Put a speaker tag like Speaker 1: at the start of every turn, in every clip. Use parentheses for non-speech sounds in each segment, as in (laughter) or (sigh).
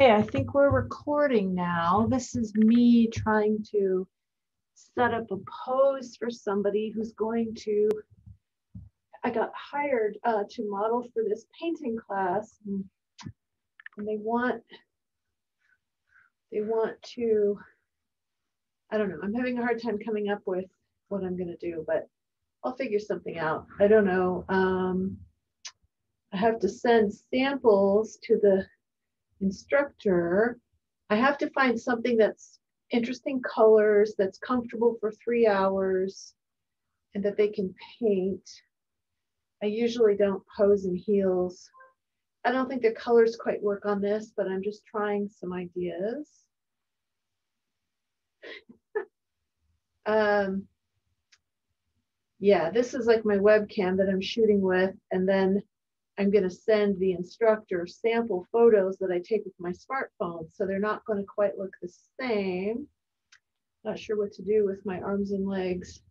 Speaker 1: Okay, I think we're recording now. This is me trying to set up a pose for somebody who's going to, I got hired uh, to model for this painting class. And, and they want, they want to, I don't know, I'm having a hard time coming up with what I'm gonna do, but I'll figure something out. I don't know. Um, I have to send samples to the instructor, I have to find something that's interesting colors, that's comfortable for three hours, and that they can paint. I usually don't pose in heels. I don't think the colors quite work on this, but I'm just trying some ideas. (laughs) um, yeah, this is like my webcam that I'm shooting with, and then I'm going to send the instructor sample photos that I take with my smartphone. So they're not going to quite look the same. Not sure what to do with my arms and legs.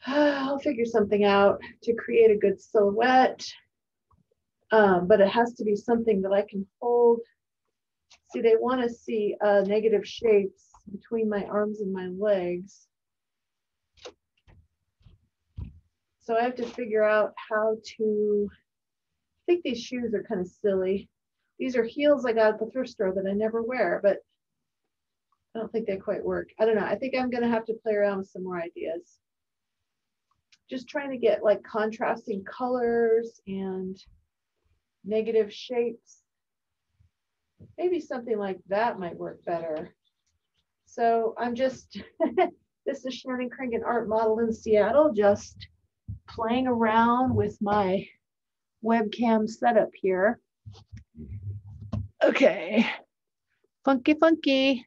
Speaker 1: (sighs) I'll figure something out to create a good silhouette. Um, but it has to be something that I can hold. See, they want to see uh, negative shapes between my arms and my legs. So I have to figure out how to, I think these shoes are kind of silly. These are heels I got at the thrift store that I never wear, but I don't think they quite work. I don't know. I think I'm gonna have to play around with some more ideas. Just trying to get like contrasting colors and negative shapes. Maybe something like that might work better. So I'm just, (laughs) this is Shannon Kringen art model in Seattle, just playing around with my webcam setup here. Okay, funky, funky.